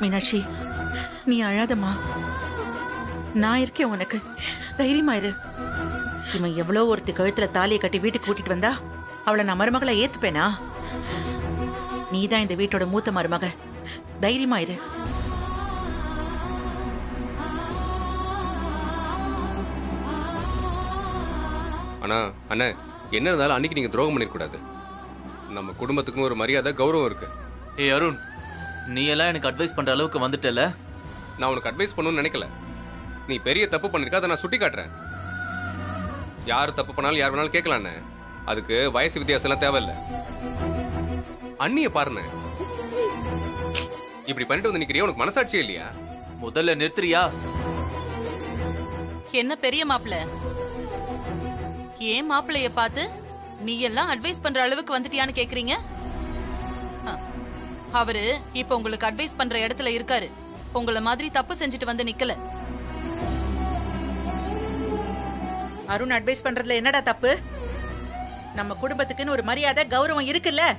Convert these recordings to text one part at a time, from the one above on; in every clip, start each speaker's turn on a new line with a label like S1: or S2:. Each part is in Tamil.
S1: மீனாட்சி நீ அழாதம்மா. நான் இருக்கேன் உனக்கு. தைரியமா இரு. இவன் எவ்வளோ ஒருத்தி கழுத்துல தாலியை கட்டி வீட்டுக்கு கூட்டிட்டு வந்தா அவளை நான் மருமகளை ஏத்துப்பேனா? நீதான் இந்த வீட்டோட மூத்த மருமக. தைரியமா இரு.
S2: ஆனா அண்ணே என்ன இருந்தாலும் அன்னைக்கு நீங்க துரோகம் பண்ணிருக்கூடாது நம்ம குடும்பத்துக்கும் ஒரு மரியாதை கௌரவம் இருக்கு.
S3: ஏய் அருண் நீ எல்லாம் எனக்கு அட்வைஸ் பண்ற அளவுக்கு வந்துட்டல
S2: நான் உனக்கு அட்வைஸ் பண்ணணும்னு நினைக்கல. நீ பெரிய தப்பு பண்ணிருக்க அதை நான் சுட்டி காட்டுறேன். யார் தப்பு பண்ணாலும் யார் வேணாலும் கேட்கலாண்ணே அதுக்கு வயசு வித்தியாசம் எல்லாம் தேவையில்ல. அண்ணிய பாருண்ணே இப்படி பண்ணிட்டு வந்து நிக்கிறியா? உனக்கு மனசாட்சியே இல்லையா?
S3: முதல்ல நிறுத்துறியா?
S4: என்ன பெரிய மாப்பிள ஏன் மாப்பிளைய பார்த்து நீ எல்லாம் அட்வைஸ் பண்ற அளவுக்கு வந்துட்டியான்னு கேக்குறீங்க? அவரு இப்ப உங்களுக்கு அட்வைஸ் பண்ற இடத்துல இருக்காரு. உங்கள மாதிரி தப்பு செஞ்சுட்டு வந்து நிக்கல.
S1: அருண் அட்வைஸ் பண்றதுல என்னடா தப்பு? நம்ம குடும்பத்துக்குன்னு ஒரு மரியாதை கௌரவம் இருக்குல்ல?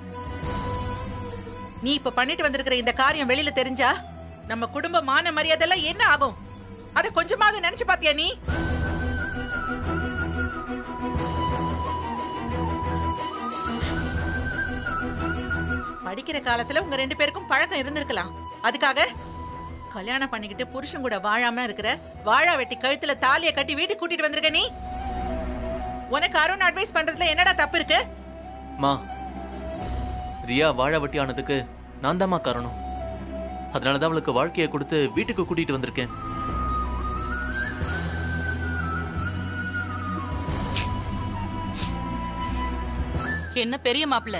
S1: நீ இப்ப பண்ணிட்டு வந்திருக்கிற இந்த காரியம் வெளியில தெரிஞ்சா நம்ம குடும்ப மான மரியாதை எல்லாம் என்ன ஆகும்? அத கொஞ்சமாவது நினைச்சு பாத்தியா நீ? படிக்கிற காலத்துல உங்க ரெண்டு பேருக்கும் பழக்கம் இருந்திருக்கலாம். அதுக்காக கல்யாணம் பண்ணிக்கிட்டு புருஷன் கூட வாழாம இருக்கிற வாழா வெட்டி கழுத்துல தாலியை கட்டி வீட்டுக்கு கூட்டிட்டு வந்திருக்க நீ? உனக்கு அருண் அட்வைஸ் பண்றதுல என்னடா தப்பு இருக்கு?
S3: மா ரியா வாழ வட்டி ஆனதுக்கு நான் தாம்மா காரணம். அதனாலதான் அவளுக்கு வாழ்க்கையை கொடுத்து வீட்டுக்கு கூட்டிட்டு வந்திருக்கேன்.
S4: என்ன பெரிய மாப்பிள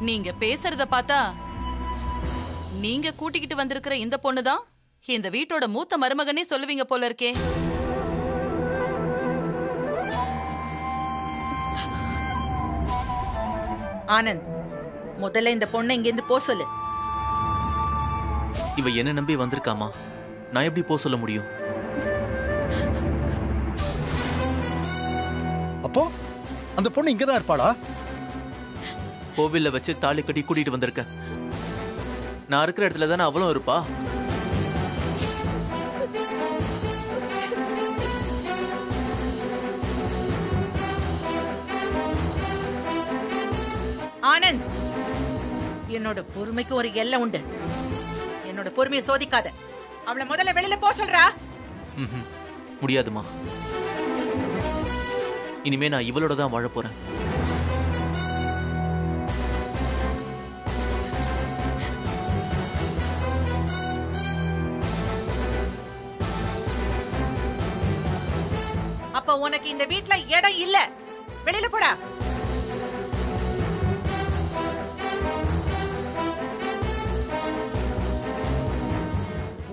S4: நீங்க பேசுறத பார்த்தா நீங்க கூட்டிக்கிட்டு வந்திருக்கிற இந்த பொண்ணுதான் இந்த வீட்டோட மூத்த மருமகனே சொல்லுவீங்க போல இருக்கே.
S1: ஆனந்த் முதல்ல இந்த பொண்ணை இங்க இருந்து போ சொல்லு.
S3: இவ என்ன நம்பி வந்திருக்காமா? நான் எப்படி போக சொல்ல முடியும்?
S5: அப்போ அந்த பொண்ணு இங்கதான் இருப்பாளா?
S3: கோவில்ல வச்சு தாலி கட்டி கூட்டிட்டு வந்திருக்க. நான் இருக்கிற இடத்துல தானே அவளும் இருப்பா?
S1: ஆனந்த் என்னோட பொறுமைக்கு ஒரு எல்லை உண்டு. என்னோட பொறுமையை சோதிக்காத. அவளை முதல்ல வெளியில போ சொல்றா.
S3: முடியாதுமா இனிமே நான் இவளோட தான் வாழ போறேன்.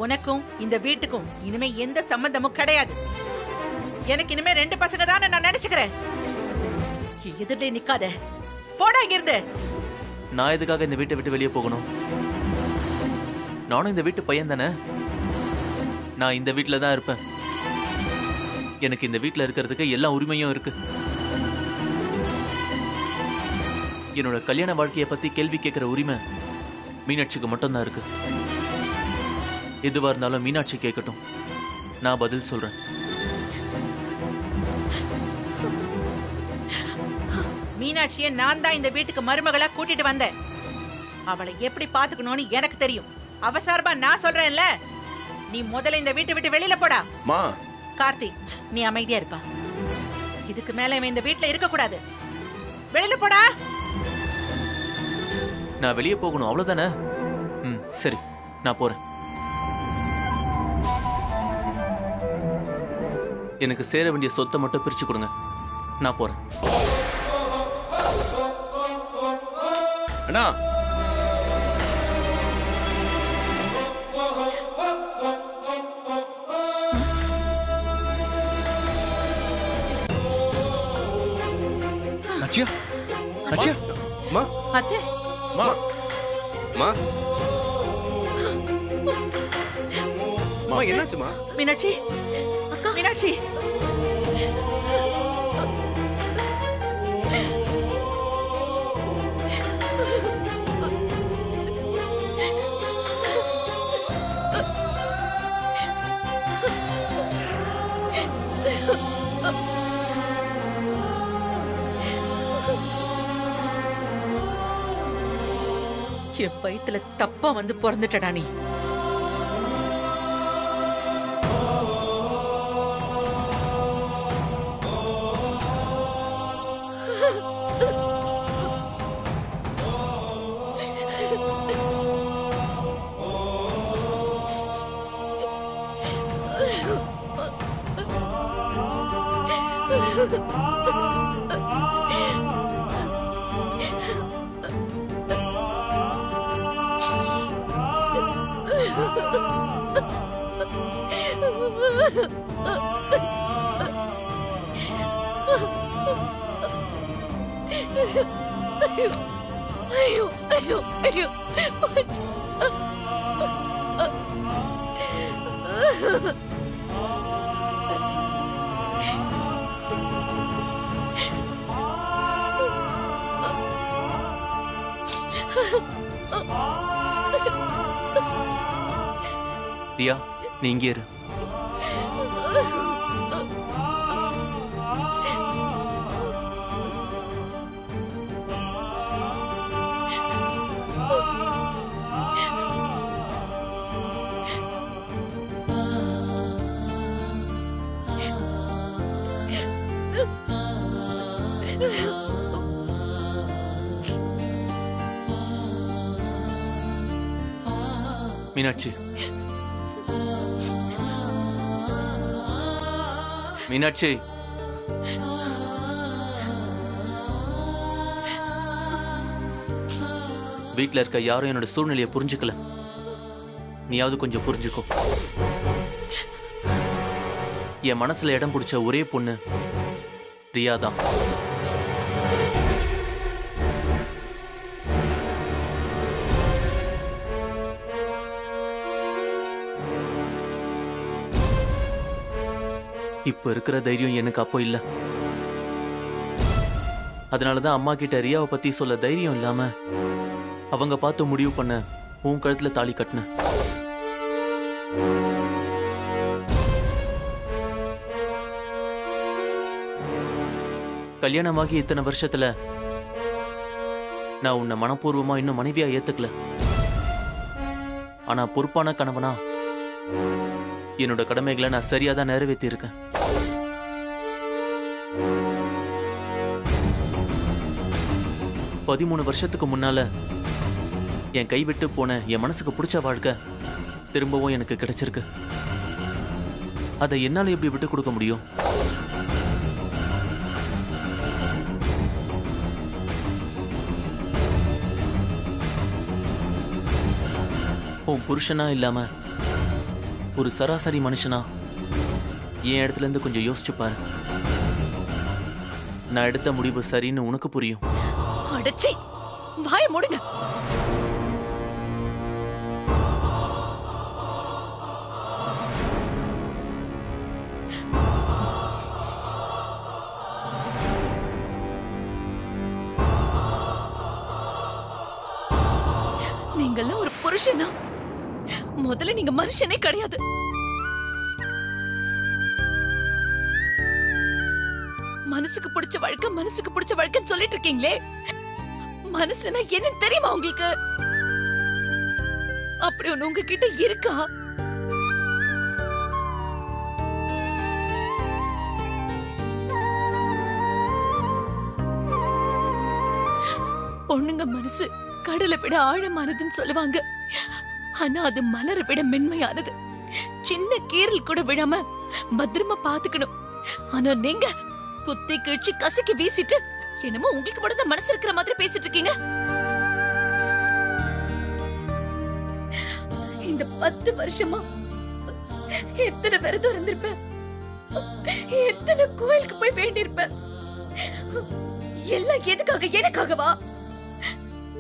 S1: உனக்கும் இந்த வீட்டுக்கும் இனிமே எந்த சம்பந்தமும் கிடையாது. எனக்கு இனிமே ரெண்டு பசங்க தானே நான் நினைச்சுக்கிறேன். எதிரிலே நிக்காத. போடா இங்கிருந்து.
S3: நான் எதுக்காக இந்த வீட்டை விட்டு வெளியே போகணும்? நானும் இந்த வீட்டு பையன் தானே? நான் இந்த வீட்டில் தான் இருப்பேன். எனக்கு இந்த வீட்டில் இருக்கிறதுக்கு எல்லா உரிமையும் இருக்கு. என்னோட கல்யாண வாழ்க்கையை பத்தி கேள்வி கேட்கிற உரிமை மீனாட்சிக்கு மட்டும்தான் இருக்கு. எதுவா இருந்தாலும் மீனாட்சி கேட்கட்டும். நான் பதில் சொல்றேன்.
S1: மீனாட்சியை நான் தான் இந்த வீட்டுக்கு மருமகளா கூட்டிட்டு வந்தேன். அவளை எப்படி பாத்துக்கணும்னு எனக்கு தெரியும். அவசாரமா நான் சொல்றேன்ல. நீ முதல்ல இந்த வீட்டை விட்டு வெளியில போடா.
S6: மா.
S1: கார்த்தி நீ அமைதியா இருப்பா. இதுக்கு மேல இவன் இந்த வீட்ல இருக்க கூடாது வெளியில போடா.
S3: நான் வெளியே போகணும் அவ்வளவுதானே? ம் சரி நான் போறேன். எனக்கு சேர வேண்டிய சொத்தை மட்டும் பிரிச்சு கொடுங்க. நான் போறேன்.
S6: அண்ணா.
S5: லட்சியா லட்சியா
S2: மா.
S4: அத்தை.
S6: மா.
S2: மா. மா என்னாச்சுமா?
S1: மீனாட்சி. மீனாட்சி என் வயிற்றுல தப்பா வந்து பிறந்துட்டடா நீ.
S6: ஐயோ ஐயோ ஐயோ
S3: ரியா நீ இங்கே இரு மீனாட்சி. மீனாட்சி. வீட்டில் இருக்க யாரும் என்னோட சூழ்நிலையை புரிஞ்சுக்கல. நீயாவது கொஞ்சம் புரிஞ்சுக்கோ. என் மனசுல இடம் பிடிச்ச ஒரே பொண்ணு ரியா தான் இப்ப இருக்கிற தைரியம் எனக்கு அப்போ இல்ல. அதனாலதான் அம்மா கிட்ட ரியாவை பத்தி சொல்ல தைரியம் இல்லாம அவங்க பார்த்து முடிவு பண்ண உன் கழுத்துல தாலி கட்டின கல்யாணமாகி இத்தனை வருஷத்துல நான் உன்னை மனப்பூர்வமா இன்னும் மனைவியா ஏத்துக்கல. ஆனா பொறுப்பான கணவனா என்னோட கடமைகளை நான் சரியா தான் நிறைவேற்றி இருக்கேன் பதிமூணு வருஷத்துக்கு முன்னால என் கைவிட்டு போன என் மனசுக்கு பிடிச்ச வாழ்க்கை திரும்பவும் எனக்கு கிடைச்சிருக்கு. அதை என்னால் எப்படி விட்டு கொடுக்க முடியும்? உன் புருஷனா இல்லாம ஒரு சராசரி மனுஷனா என் இடத்துல இருந்து கொஞ்சம் யோசிச்சு பாரு. நான் எடுத்த முடிவு சரின்னு உனக்கு புரியும்.
S6: அடச்சி வாய மூடுங்க. நீங்கெல்லாம் ஒரு புருஷனா? முதல்ல நீங்க மனுஷனே கிடையாது. மனசுக்கு பிடிச்ச வழக்க மனசுக்கு பிடிச்ச வாழ்க்கைன்னு சொல்லிட்டு இருக்கீங்களே? மனசுனா என்ன தெரியுமா உங்களுக்கு? அப்படி ஒண்ணு உங்ககிட்ட இருக்கா? பொண்ணுங்க மனசு கடலை விட ஆழமானதுன்னு சொல்லுவாங்க. ஆனா அது மலரை விட மென்மையானது. சின்ன கீரல் கூட விடாம பத்திரமா பாத்துக்கணும் ஆனா நீங்க குத்தி கிழிச்சு கசக்கி வீசிட்டு என்னமோ உங்களுக்கு மட்டும் தான் மனசு இருக்கிற மாதிரி பேசிட்டு இருக்கீங்க. இந்த பத்து வருஷமா எத்தனை விரதம் இருந்திருப்பேன் எத்தனை கோயிலுக்கு போய் வேண்டியிருப்பேன்? எல்லாம் எதுக்காக எனக்காகவா?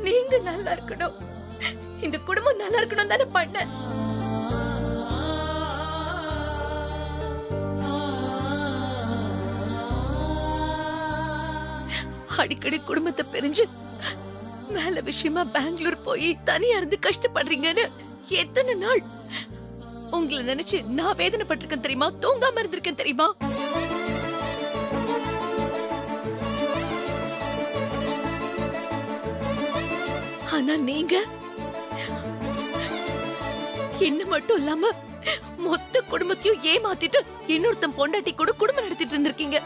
S6: நீங்க நல்லா இருக்கணும். இந்த குடும்பம் நல்லா இருக்கணும் தானே பண்ண அடிக்கடி குடும்பத்தை பிரிஞ்சு மேல விஷயமா பெங்களூர் போய் தனியா இருந்து கஷ்டப்படுறீங்கன்னு எத்தனை நாள்? உங்களை நினைச்சு நான் வேதனைப்பட்டிருக்கேன் தெரியுமா? தூங்காம இருந்திருக்கேன் தெரியுமா? ஆனா நீங்க என்ன மட்டும் இல்லாம மொத்த குடும்பத்தையும் ஏமாத்திட்டு இன்னொருத்தன் பொண்டாட்டி கூட குடும்பம் நடத்திட்டு இருந்திருக்கீங்க.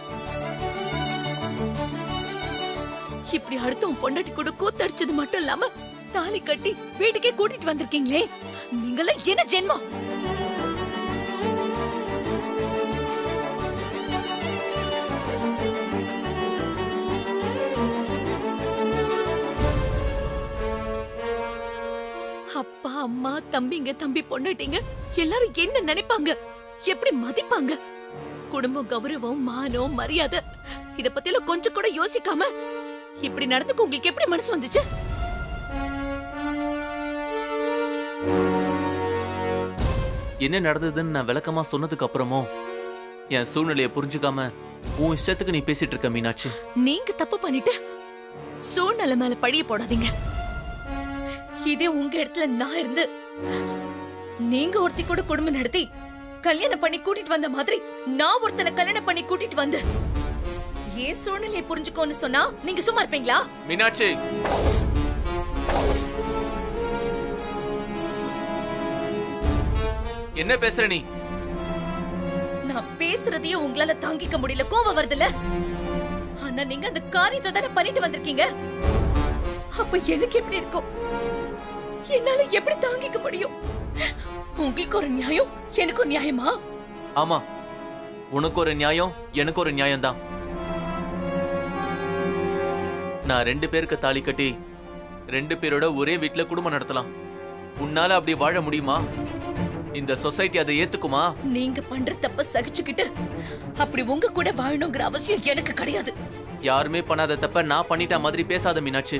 S6: இப்படி அடுத்தவன் பொண்டாட்டி கூட கூத்தடிச்சது மட்டும் இல்லாம தாலி கட்டி வீட்டுக்கே கூட்டிட்டு வந்திருக்கீங்களே? நீங்களாம் என்ன ஜென்மம்? அப்பா அம்மா தம்பிங்க தம்பி பொண்டாட்டிங்க எல்லாரும் என்ன நினைப்பாங்க? எப்படி மதிப்பாங்க? குடும்பம் கௌரவம் மானம் மரியாதை இத பத்தி எல்லாம் கொஞ்சம் கூட யோசிக்காம இப்படி நடந்துக்க உங்களுக்கு எப்படி மனசு வந்துச்சு?
S3: என்ன நடந்ததுன்னு நான் விளக்கமா சொன்னதுக்கு அப்புறமும் என் சூழ்நிலையை புரிஞ்சுக்காம உன் இஷ்டத்துக்கு நீ பேசிட்டு இருக்க மீனாட்சி.
S6: நீங்க தப்பு பண்ணிட்டு சூழ்நிலை மேல பழிய போடாதீங்க. இதே உங்க இடத்துல நான் இருந்து நீங்க ஒருத்தி கூட குடும்பம் நடத்தி கல்யாணம் பண்ணி கூட்டிட்டு வந்த மாதிரி நான் ஒருத்தனை கல்யாணம் பண்ணி கூட்டிட்டு வந்து ஏன் சூழ்நிலையை புரிஞ்சுக்கோன்னு சொன்னா நீங்க சும்மா இருப்பீங்களா?
S3: மீனாட்சி. என்ன பேசுற நீ?
S6: நான் பேசுறதையும் உங்களால தாங்கிக்க முடியல. கோவம் வருதுல்ல? ஆனா நீங்க அந்த காரியத்தை தானே பண்ணிட்டு வந்திருக்கீங்க? அப்ப எனக்கு எப்படி இருக்கும்? என்னால எப்படி தாங்கிக்க முடியும்? உங்களுக்கு ஒரு நியாயம் எனக்கு ஒரு நியாயமா?
S3: ஆமா. உனக்கு ஒரு நியாயம் எனக்கு ஒரு நியாயம் தான் நான் ரெண்டு பேருக்கு தாலி கட்டி ரெண்டு பேரோட ஒரே வீட்ல குடும்பம் நடத்தலாம். உன்னால அப்படி வாழ முடியுமா? இந்த சொசைட்டி அதை ஏத்துக்குமா?
S6: நீங்க பண்ற தப்ப சகிச்சுக்கிட்டு அப்படி உங்க கூட வாழணுங்கிற அவசியம் எனக்கு கிடையாது.
S3: யாருமே பண்ணாத தப்ப நான் பண்ணிட்ட மாதிரி பேசாத மீனாட்சி.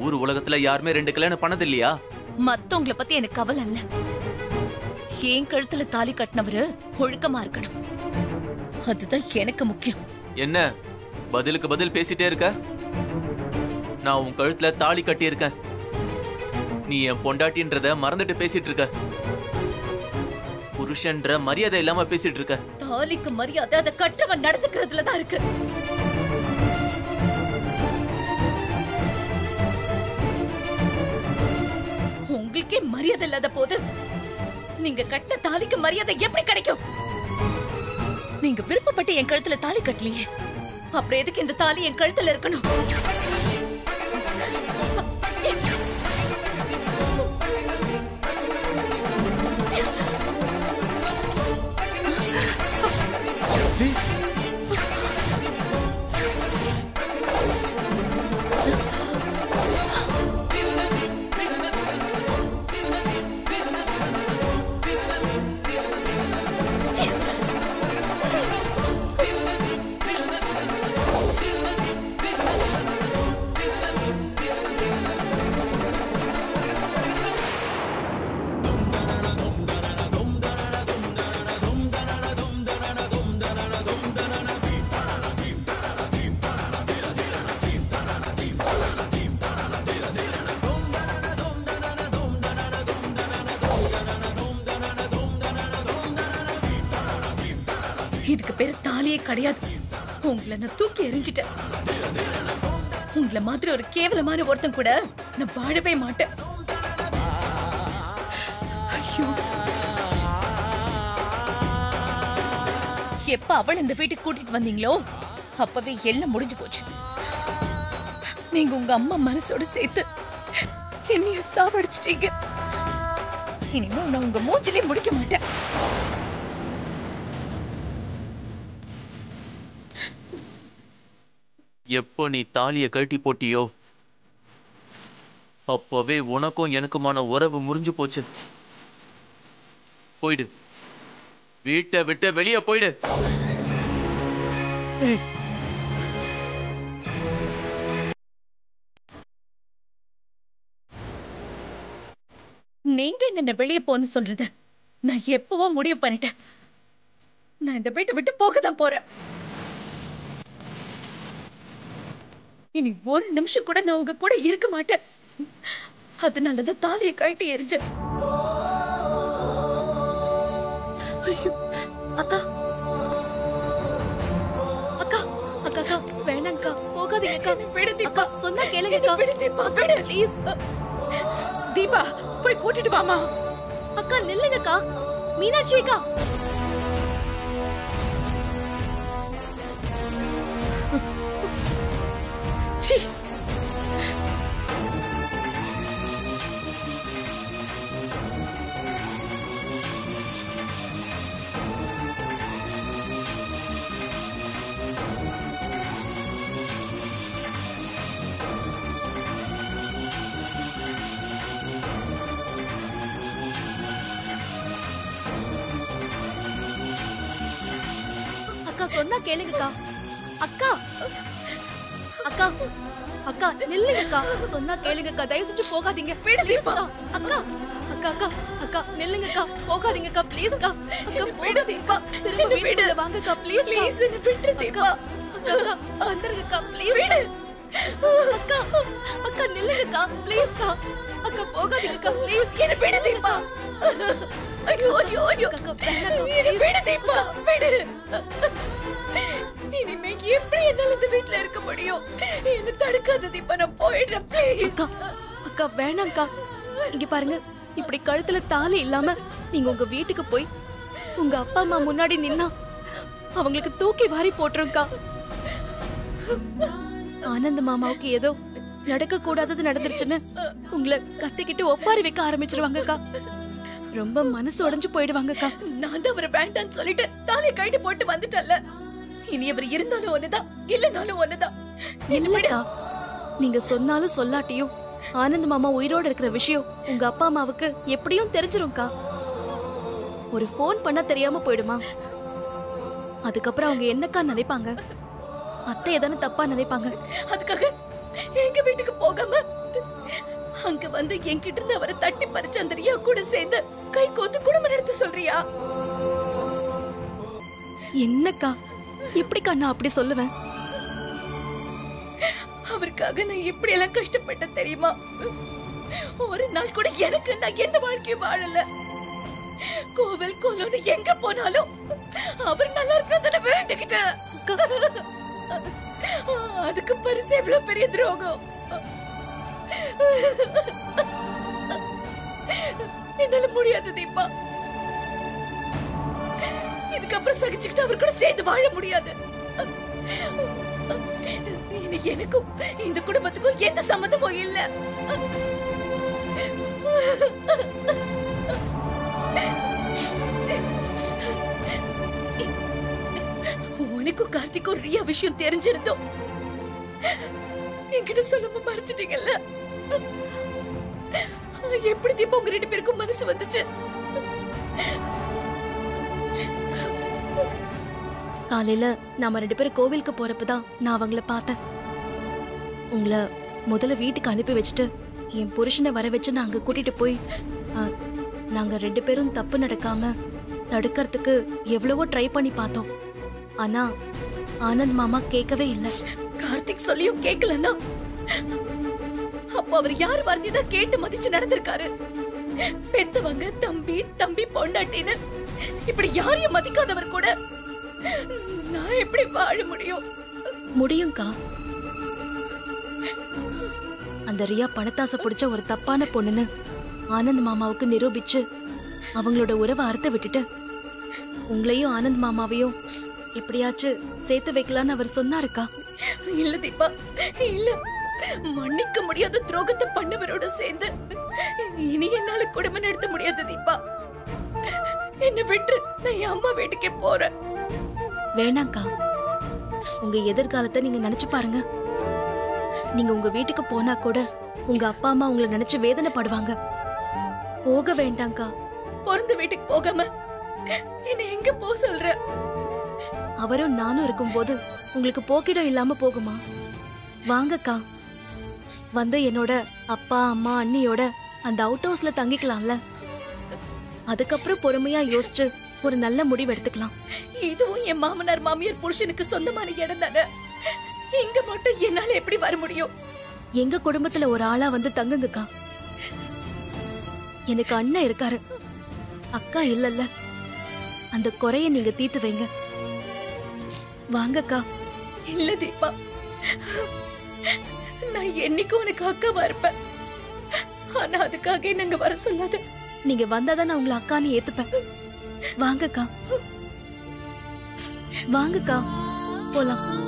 S3: ஊர் உலகத்துல யாருமே ரெண்டு கல்யாணம் பண்ணது இல்லையா
S6: மத்தவங்கள பத்தி எனக்கு கவலை இல்ல. என் கழுத்துல தாலி கட்டினவரு ஒழுக்கமா இருக்கணும். அதுதான் எனக்கு முக்கியம்.
S3: என்ன? பதிலுக்கு பதில் பேசிட்டே இருக்க. நான் உன் கழுத்துல தாலி கட்டியிருக்கேன். நீ என் பொண்டாட்டின்றத மறந்துட்டு பேசிட்டு இருக்க புருஷன்ற மரியாதை இல்லாம பேசிட்டு இருக்க
S6: தாலிக்கு மரியாதை அதை கட்டவன் நடந்துக்கிறதுல தான் இருக்கு. உங்களுக்கே மரியாதை இல்லாத போது நீங்க கட்ட தாலிக்கு மரியாதை எப்படி கிடைக்கும்? நீங்க விருப்பப்பட்டு என் கழுத்துல தாலி கட்டலையே. அப்புறம் எதுக்கு இந்த தாலி என் கழுத்துல இருக்கணும்? கிடையாது. உங்களை நான் தூக்கி எரிஞ்சிட்டேன் உங்களை மாதிரி ஒரு கேவலமான ஒருத்தன் கூட நான் வாழவே மாட்டேன். ஐயோ. எப்ப அவள் இந்த வீட்டுக்கு கூட்டிட்டு வந்தீங்களோ? அப்பவே எல்லாம் முடிஞ்சு போச்சு. நீங்க உங்க அம்மா மனசோட சேர்த்து என்னைய சாவடிச்சிட்டீங்க. இனிமே நான் உங்க மூஞ்சிலே முடிக்க மாட்டேன்.
S3: எப்போ நீ தாலிய கழட்டி போட்டியோ அப்போவே உனக்கும் எனக்குமான உறவு முறிஞ்சு போச்சு. போயிடு. வீட்டை விட்டு வெளியே போயிடு.
S6: நீங்க என்ன வெளியே போன்னு சொல்றது? நான் எப்பவோ முடிவு பண்ணிட்டேன். நான் இந்த வீட்டை விட்டு போக தான் போறேன். இனி ஒரு நிமிஷம் கூட நான் உங்க கூட இருக்க மாட்டேன். அதனாலதான் தாலியை கழட்டி எரிஞ்சேன். அக்கா. அக்கா அக்கா அக்கா வேணாங்கக்கா போகாதீங்க அக்கா. விடுதி சொன்னா கேளுங்க விடுதி ப்ளீஸ்
S1: தீபா போய் கூட்டிட்டு வாமா.
S6: அக்கா நில்லுங்கக்கா. மீனாட்சி அக்கா. கேளுங்கக்கா. அக்கா. அக்கா. அக்கா நில்லுங்கக்கா. சொன்னா கேளுங்கக்கா. தயவு செஞ்சு போகாதீங்க. அக்கா. அக்கா. அக்கா அக்கா. நில்லுங்கக்கா. போகாதீங்கக்கா. ப்ளீஸ்க்கா அக்கா. போகாதீங்கக்கா. திரும்ப வீட்டுல வாங்கக்கா. ப்ளீஸ் ப்ளீஸ் அக்கா அக்கா வந்துருங்கக்கா. ப்ளீஸ் அக்கா. அக்கா நில்லுங்கக்கா. ப்ளீஸ்க்கா அக்கா. போகாதீங்கக்கா. ப்ளீஸ் என்ன விடு தீபா ஐயோ ஐயோ ஐயோ. அக்கா என்ன விடு தீபா விடு. இனிமே எப்படி என்னால இந்த வீட்ல இருக்க முடியும்? என்ன தடுக்காத தீபா நான் போயிடுறேன் ப்ளீஸ் அக்கா அக்கா வேணாம்க்கா. இங்க பாருங்க இப்படி கழுத்துல தாலி இல்லாம நீங்க உங்க வீட்டுக்கு போய் உங்க அப்பா அம்மா முன்னாடி நின்னா அவங்களுக்கு தூக்கி வாரி போட்டுருங்கக்கா. ஆனந்த மாமாவுக்கு ஏதோ நடக்க கூடாதது நடந்துருச்சுன்னு உங்களை கத்திக்கிட்டு ஒப்பாரி வைக்க ஆரம்பிச்சிருவாங்கக்கா. ரொம்ப மனசு உடைஞ்சு போயிடுவாங்கக்கா. நான் தான் அவரை வேண்டான்னு சொல்லிட்டு தாலியை கழட்டி போட்டு வந்துட்டல்ல இனி அவர் இருந்தாலும் ஒண்ணுதான் இல்லனாலும் ஒண்ணுதான். இல்லக்கா நீங்க சொன்னாலும் சொல்லாட்டியும் ஆனந்த் மாமா உயிரோட இருக்கிற விஷயம் உங்க அப்பா அம்மாவுக்கு எப்படியும் தெரிஞ்சிரும்க்கா. ஒரு ஃபோன் பண்ண தெரியாம போயிடுமா? அதுக்கப்புறம் அவங்க என்னக்கா நினைப்பாங்க? அத்தை எதானே தப்பா நினைப்பாங்க? அதுக்காக எங்க வீட்டுக்கு போகாம அங்க வந்து என்கிட்ட இருந்து அவரை தட்டி பறிச்சு அந்த ரியா கூட சேர்ந்து கை கோத்து குடும்பம் நடத்த சொல்றியா? என்னக்கா எப்படிக்கா நான் அப்படி சொல்லுவேன்? அவருக்காக நான் எப்படி எல்லாம் கஷ்டப்பட்டேன் தெரியுமா? ஒரு நாள் கூட எனக்கு நான் எந்த வாழ்க்கையும் வாழல. கோவில் கோலம்னு எங்க போனாலும் அவர் நல்லா இருக்கணும் வேண்டிக்கிட்டேன். அதுக்கு பரிசு எவ்வளவு பெரிய துரோகம்? என்னால முடியாது தீபா. இதுக்கப்புறம் சகிச்சுக்கிட்டு அவர் கூட சேர்ந்து வாழ முடியாது. எனக்கும் இந்த குடும்பத்துக்கும் எந்த சம்மந்தமும் இல்ல. உனக்கும் கார்த்திக்கும் ரியா விஷயம் தெரிஞ்சிருந்தோம். என்கிட்ட சொல்லாம மறைச்சிட்டீங்கல்ல? எப்படி தீபா உங்க ரெண்டு பேருக்கும் மனசு வந்துச்சு? காலையில நாம ரெண்டு பேரும் கோவிலுக்கு போறப்பதான் நான் அவங்கள பார்த்தேன். உங்களை முதல்ல வீட்டுக்கு அனுப்பி வச்சுட்டு என் புருஷனை வர வச்சு நான் அங்கே கூட்டிட்டு போய் ஆ, நாங்க ரெண்டு பேரும் தப்பு நடக்காம தடுக்கிறதுக்கு எவ்வளவோ ட்ரை பண்ணி பார்த்தோம். ஆனா ஆனந்த் மாமா கேட்கவே இல்லை. கார்த்திக் சொல்லியும் கேட்கலன்னா? அப்ப அவர் யார் வார்த்தை தான் கேட்டு மதிச்சு நடந்திருக்காரு? பெத்தவங்க தம்பி தம்பி பொண்டாட்டின்னு இப்படி யாரையும் மதிக்காதவர் கூட நான் எப்படி வாழ முடியும்? முடியும்க்கா. அந்த ரியா பணத்தாசை பிடிச்ச ஒரு தப்பான பொண்ணுன்னு ஆனந்த் மாமாவுக்கு நிரூபிச்சு அவங்களோட உறவை அறுத்த விட்டுட்டு உங்களையும் ஆனந்த் மாமாவையும் எப்படியாச்சும் சேர்த்து வைக்கலான்னு அவர் சொன்னாருக்கா? இல்ல தீபா இல்ல. மன்னிக்க முடியாத துரோகத்தை பண்ணவரோட சேர்ந்து இனி என்னால குடும்பம் நடத்த முடியாது தீபா. என்ன விட்டு நான் என் அம்மா வீட்டுக்கே போறேன். வேணாக்கா உங்க எதிர்காலத்தை நீங்க நினைச்சு பாருங்க. நீங்க உங்க வீட்டுக்கு போனா கூட உங்க அப்பா அம்மா உங்களை நினைச்சு வேதனைப்படுவாங்க. போக வேண்டாம்க்கா பிறந்த வீட்டுக்கு போகாம என்ன எங்க போ சொல்ற? அவரும் நானும் இருக்கும்போது உங்களுக்கு போக்கிடம் இல்லாம போகுமா? வாங்கக்கா. வந்து என்னோட அப்பா அம்மா அண்ணியோட அந்த அவுட் ஹவுஸ்ல தங்கிக்கலாம்ல. அதுக்கப்புறம் பொறுமையா யோசிச்சு ஒரு நல்ல முடிவு எடுத்துக்கலாம். இதுவும் என் மாமனார் மாமியார் புருஷனுக்கு சொந்தமான இடம் தானே? இங்க மட்டும் என்னால எப்படி வர முடியும்? எங்க குடும்பத்துல ஒரு ஆளா வந்து தங்குங்கக்கா. எனக்கு அண்ணன் இருக்காரு. அக்கா இல்லல்ல. அந்த குறைய நீங்க தீர்த்து வைங்க. வாங்கக்கா. இல்ல தீபா. நான் என்னைக்கும் உனக்கு அக்காவா இருப்பேன். ஆனா அதுக்காக நாங்க வர சொல்லாத.
S7: நீங்க வந்தாதான் நான் உங்களை அக்கான்னு ஏத்துப்பேன். வாங்கக்கா. வாங்கக்கா. போலாம்.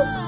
S7: Oh